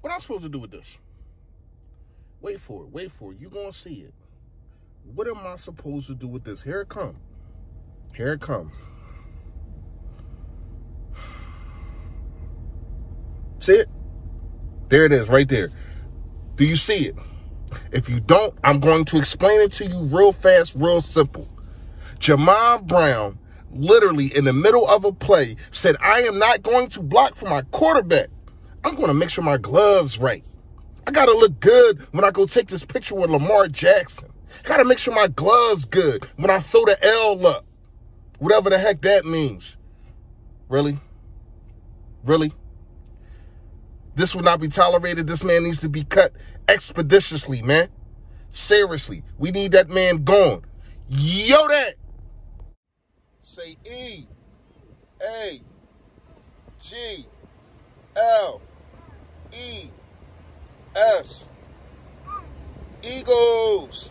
What am I'm supposed to do with this? Wait for it. Wait for it. You gonna see it. What am I supposed to do with this? Here it come. Here it come. See it? There it is, right there. Do you see it? If you don't, I'm going to explain it to you real fast, real simple. Jamon Brown, literally in the middle of a play, said, I am not going to block for my quarterback. I'm going to make sure my gloves right. I got to look good when I go take this picture with Lamar Jackson. Got to make sure my gloves good when I throw the L up. Whatever the heck that means. Really? Really? This will not be tolerated. This man needs to be cut expeditiously, man. Seriously. We need that man gone. Yo, that. Say E, A, G, L, E, S. Eagles.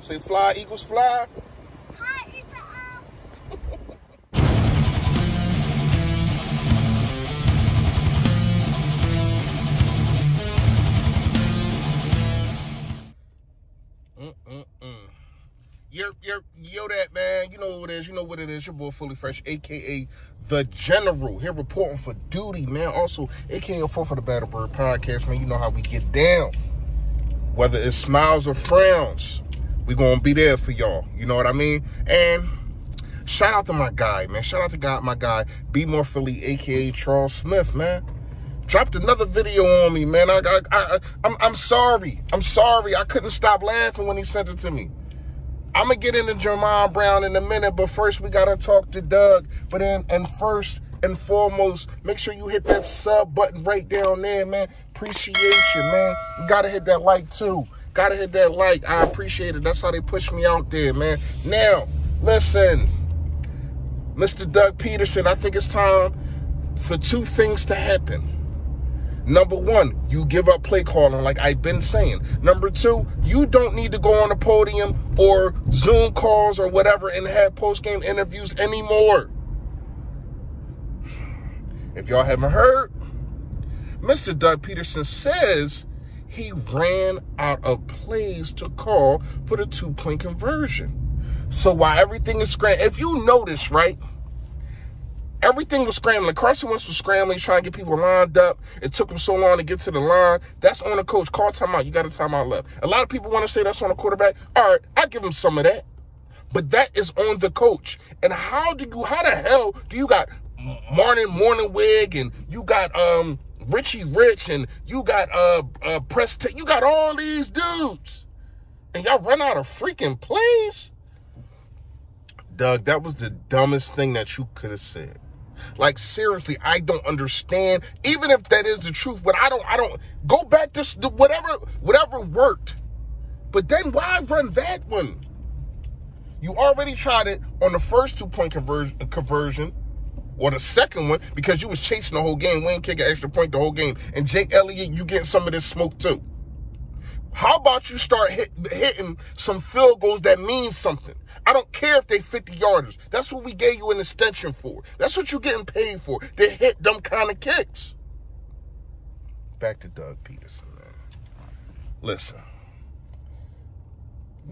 Say fly, Eagles fly. You're, you're, yo, that man. You know what it is. You know what it is. Your boy Philly Fresh, aka the General, here reporting for duty, man. Also, aka four for the Battle Bird podcast, man. You know how we get down. Whether it's smiles or frowns, we gonna be there for y'all. You know what I mean? And shout out to my guy, man. Shout out to God, my guy, Be More Philly, aka Charles Smith, man. Dropped another video on me, man. I, I, I, I'm, I'm sorry. I'm sorry. I couldn't stop laughing when he sent it to me. I'm gonna get into Jamon Brown in a minute, but first we gotta talk to Doug. But then, and first and foremost, make sure you hit that sub button right down there, man. Appreciation, man. You gotta hit that like too. Gotta hit that like. I appreciate it. That's how they push me out there, man. Now, listen, Mr. Doug Pederson, I think it's time for two things to happen. Number one, you give up play calling, like I've been saying. Number two, you don't need to go on the podium or Zoom calls or whatever and have post game interviews anymore. If y'all haven't heard, Mr. Doug Pederson says he ran out of plays to call for the two point conversion. So while everything is scrambling, if you notice, right? Everything was scrambling. Carson Wentz was scrambling, trying to get people lined up. It took him so long to get to the line. That's on the coach. Call timeout. You got a timeout left. A lot of people want to say that's on the quarterback. All right, I give him some of that. But that is on the coach. And how do you, how the hell do you got Martin Mornhinweg and you got um Richie Rich and you got uh uh Preston, you got all these dudes. And y'all run out of freaking plays? Doug, that was the dumbest thing that you could have said. Like seriously, I don't understand. Even if that is the truth, but I don't. I don't go back to whatever whatever worked. But then why run that one? You already tried it on the first two point conversion conversion. Or the second one because you was chasing the whole game. Wayne kick an extra point the whole game. And Jake Elliott, you getting some of this smoke too. How about you start hit, hitting some field goals that mean something? I don't care if they 50 yarders. That's what we gave you an extension for. That's what you're getting paid for. To hit them kind of kicks. Back to Doug Pederson, man. Listen.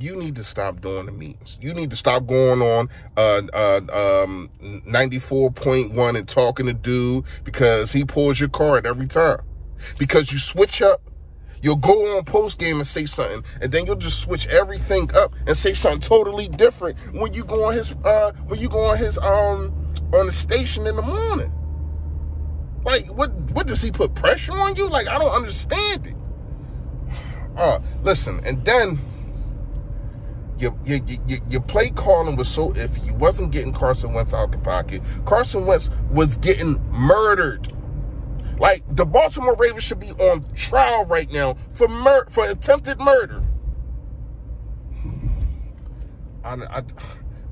You need to stop doing the meetings. You need to stop going on uh, uh, um, 94.1 and talking to dude because he pulls your card every time. Because you switch up You'll go on post game and say something, and then you'll just switch everything up and say something totally different when you go on his uh when you go on his um on the station in the morning. Like what what does he put pressure on you? Like I don't understand it. Uh listen, and then your, your, your, your play calling was so if you wasn't getting Carson Wentz out the pocket. Carson Wentz was getting murdered. Like the Baltimore Ravens should be on trial right now for mur- for attempted murder. I, I,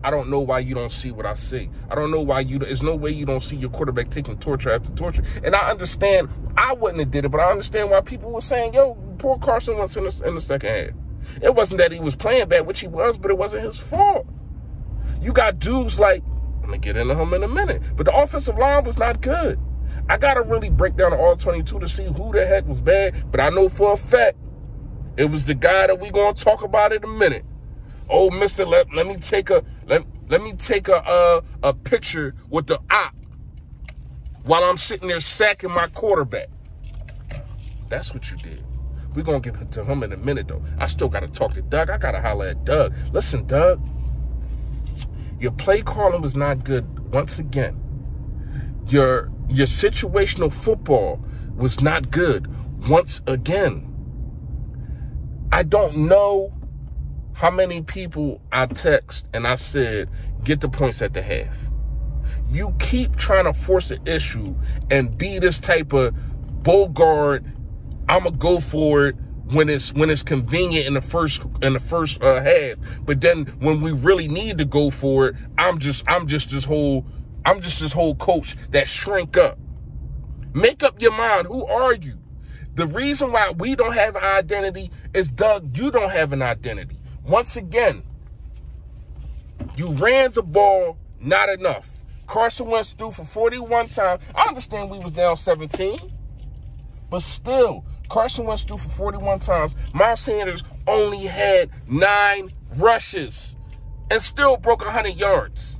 I don't know why you don't see what I see. I don't know why you. There's no way you don't see your quarterback taking torture after torture. And I understand. I wouldn't have did it, but I understand why people were saying, "Yo, poor Carson Wentz in the, in the second half." It wasn't that he was playing bad, which he was, but it wasn't his fault. You got dudes like I'm gonna get into him in a minute, but the offensive line was not good. I gotta really break down the all 22 to see who the heck was bad, but I know for a fact it was the guy that we gonna talk about in a minute. Oh, Mister, let, let me take a let, let me take a uh, a picture with the op while I'm sitting there sacking my quarterback. That's what you did. We're gonna get to him in a minute though. I still gotta talk to Doug. I gotta holler at Doug. Listen, Doug, your play calling was not good once again. Your your situational football was not good once again. I don't know how many people I text and I said, get the points at the half. You keep trying to force the issue and be this type of bull guard. I'ma go for it when it's when it's convenient in the first in the first uh, half. But then when we really need to go for it, I'm just I'm just this whole I'm just this whole coach that shrink up. Make up your mind. Who are you? The reason why we don't have an identity is Doug, you don't have an identity. Once again, you ran the ball not enough. Carson Wentz threw for 41 times. I understand we was down 17, but still, Carson Wentz threw for 41 times. Miles Sanders only had nine rushes and still broke 100 yards.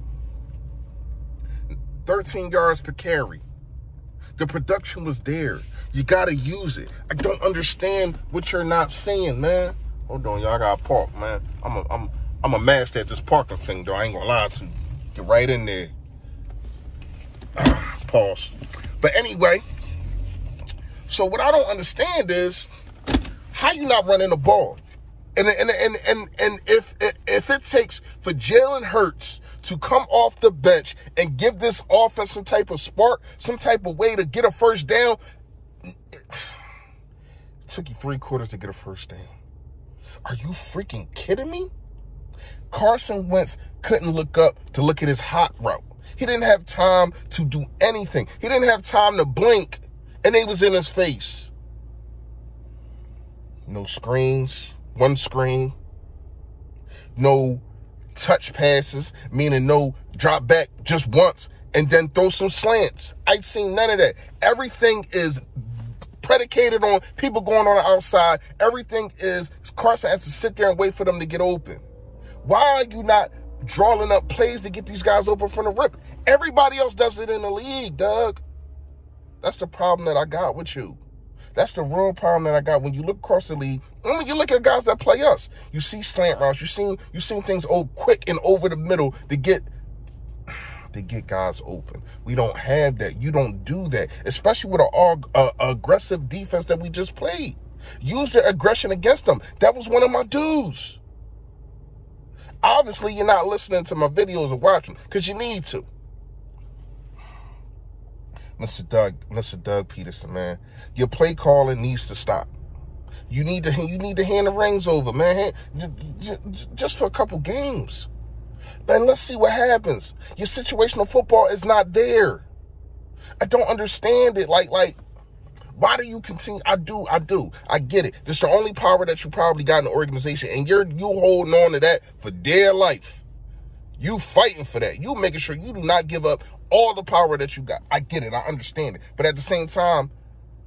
13 yards per carry. The production was there. You got to use it. I don't understand what you're not saying, man. Hold on, y'all I got to park, man. I'm a, I'm, I'm a master at this parking thing, though. I ain't gonna lie to you. Get right in there. Ah, pause. But anyway, so what I don't understand is how you not running the ball, and and and and and if if it takes for Jalen Hurts to come off the bench and give this offense some type of spark, some type of way to get a first down, it took you three quarters to get a first down. Are you freaking kidding me? Carson Wentz couldn't look up to look at his hot route. He didn't have time to do anything. He didn't have time to blink, and they was in his face. No screens, one screen, no touch passes, meaning no drop back just once, and then throw some slants. I ain't seen none of that. Everything is predicated on people going on the outside. Everything is Carson has to sit there and wait for them to get open. Why are you not drawing up plays to get these guys open from the rip? Everybody else does it in the league, Doug. That's the problem that I got with you. That's the real problem that I got when you look across the league. And when you look at guys that play us, you see slant routes, you see you see things oh quick and over the middle to get to get guys open. We don't have that. You don't do that, especially with an uh, aggressive defense that we just played. Use the aggression against them. That was one of my dudes. Obviously, you're not listening to my videos or watching because you need to. Mr. Doug, Mr. Doug Pederson, man, your play calling needs to stop. You need to you need to hand the rings over, man, just for a couple games. Then let's see what happens. Your situational football is not there. I don't understand it. Like like why do you continue? I do, I do. I get it. This is the only power that you probably got in the organization, and you're you holding on to that for dear life. You fighting for that. You making sure you do not give up all the power that you got. I get it. I understand it. But at the same time,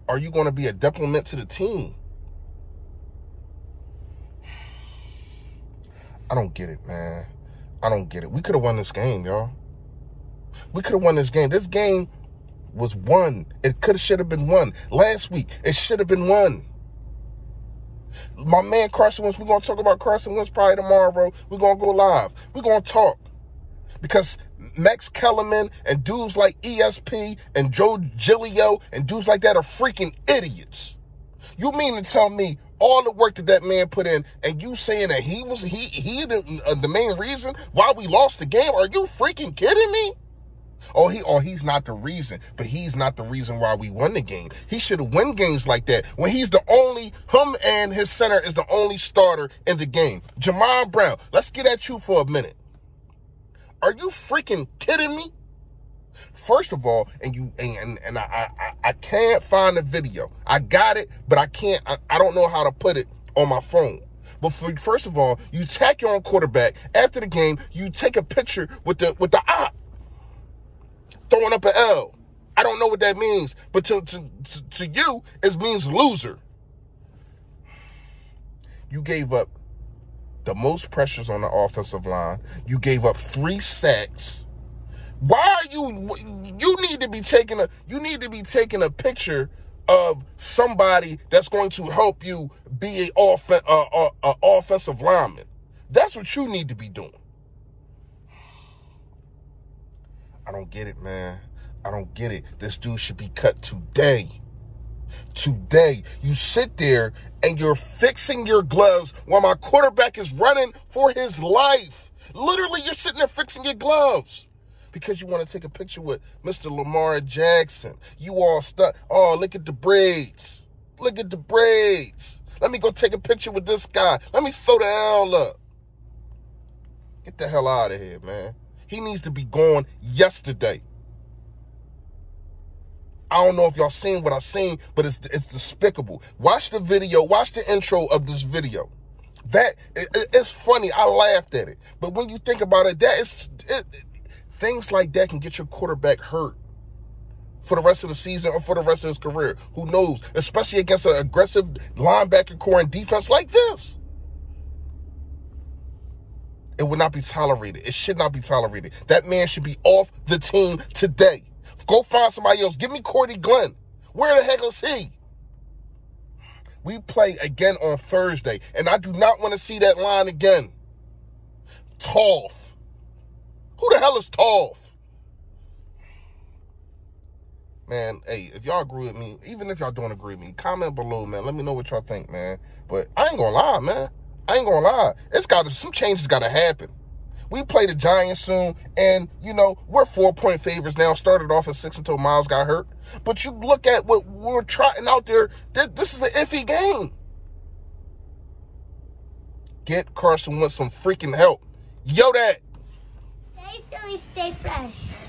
are you going to be a detriment to the team? I don't get it, man. I don't get it. We could have won this game, y'all. We could have won this game. This game was won. It could have should have been won. Last week, it should have been won. My man Carson Wentz, we're gonna talk about Carson Wentz probably tomorrow. We're gonna go live. We're gonna talk. Because Max Kellerman and dudes like ESP and Joe Giglio and dudes like that are freaking idiots. You mean to tell me all the work that that man put in, and you saying that he was he he the, uh, the main reason why we lost the game? Are you freaking kidding me? Oh, he or he's not the reason, but he's not the reason why we won the game. He should have won games like that when he's the only him and his center is the only starter in the game. Jamon Brown, let's get at you for a minute. Are you freaking kidding me? First of all, and you and and I I, I can't find the video. I got it, but I can't. I, I don't know how to put it on my phone. But for, first of all, you tack your own quarterback after the game. You take a picture with the with the op throwing up an L. I don't know what that means, but to, to, to, to you, it means loser. You gave up the most pressures on the offensive line. You gave up three sacks. Why are you? You need to be taking a. You need to be taking a picture of somebody that's going to help you be a, off, uh, uh, uh, offensive lineman. That's what you need to be doing. I don't get it, man. I don't get it. This dude should be cut today. Today, you sit there and you're fixing your gloves while my quarterback is running for his life. Literally, you're sitting there fixing your gloves because you want to take a picture with Mr. Lamar Jackson. You all stuck. Oh, look at the braids. Look at the braids. Let me go take a picture with this guy. Let me throw the L up. Get the hell out of here, man. He needs to be gone yesterday. I don't know if y'all seen what I seen, but it's it's despicable. Watch the video. Watch the intro of this video. That it, it's funny. I laughed at it, but when you think about it, that is it, things like that can get your quarterback hurt for the rest of the season or for the rest of his career. Who knows? Especially against an aggressive linebacker corps and defense like this. It would not be tolerated. It should not be tolerated. That man should be off the team today. Go find somebody else. Give me Cordy Glenn. Where the heck is he? We play again on Thursday, and I do not want to see that line again. Toff. Who the hell is Toff? Man, hey, if y'all agree with me, even if y'all don't agree with me, comment below, man. Let me know what y'all think, man. But I ain't gonna lie, man. I ain't gonna lie. It's got some changes got to happen. We play the Giants soon, and you know we're four point favorites now. Started off at six until Miles got hurt. But you look at what we're trotting out there. This is an iffy game. Get Carson Wentz some freaking help. Yo, that. Stay Philly, stay fresh.